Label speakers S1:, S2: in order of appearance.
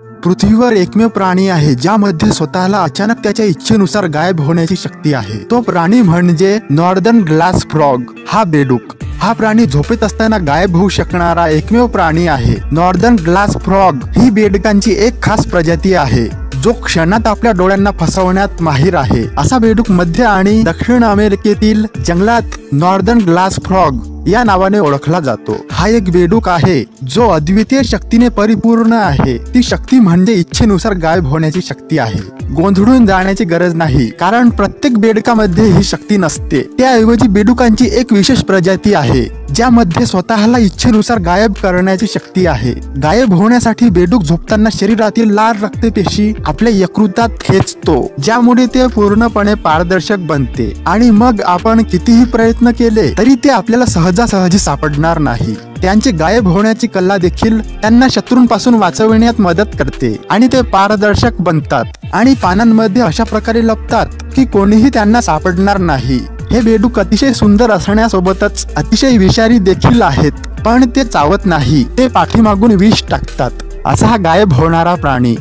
S1: पृथ्वीवर एकमेव प्राणी आहे ज्यामध्ये स्वतःला अचानक त्याच्या इच्छेनुसार गायब होण्याची शक्ती आहे. तो प्राणी म्हणजे नॉर्दर्न ग्लास फ्रॉग. हा बेडूक. हा प्राणी झोपेत असताना गायब होऊ शकणारा एकमेव प्राणी आहे. नॉर्दर्न ग्लास फ्रॉग ही बेडकांची एक खास प्रजाती आहे. जो क्षणात आपल्या डोळ्यांना फसवण्यात माहीर आहे. असा बेडूक मध्य आणि दक्षिण अमेरिकेतील जंगलात नॉर्दर्न ग्लास फ्रॉग या नावाने ओळखला जातो. हा एक बेडूक आहे जो अद्वितीय शक्तीने परिपूर्ण आहे. ती शक्ती म्हणजे इच्छेनुसार गायब होण्याची शक्ती आहे. गोंधळून जाण्याची गरज नाही कारण प्रत्येक बेडकामध्ये ही शक्ती नसते. त्याऐवजी बेडुकांची एक विशेष प्रजाती आहे. ज्यामध्ये स्वतःला इच्छेनुसार गायब करण्याची शक्ती आहे. गायब होण्यासाठी बेडूक झोपताना शरीरातील लाल रक्तपेशी आपल्या यकृतात खेचतो. ज्यामुळे ते पूर्णपणे पारदर्शक बनते. आणि मग आपण कितीही प्रयत्न केले तरी ते आपल्याला सहजासहजी सापडणार नाही. त्यांचे गायब होण्याची कला देखील त्यांना शत्रूंपासून वाचविण्यात मदत करते आणि ते पारदर्शक बनतात. आणि पानांमध्ये अशा प्रकारे लपतात की कोणीही त्यांना सापडणार नाही. हे बेडूक अतिशय सुंदर असण्यासोबतच अतिशय विषारी देखील आहेत पण ते चावत नाही. ते पाठीमागून विष टाकतात. असा हा गायब होणारा प्राणी.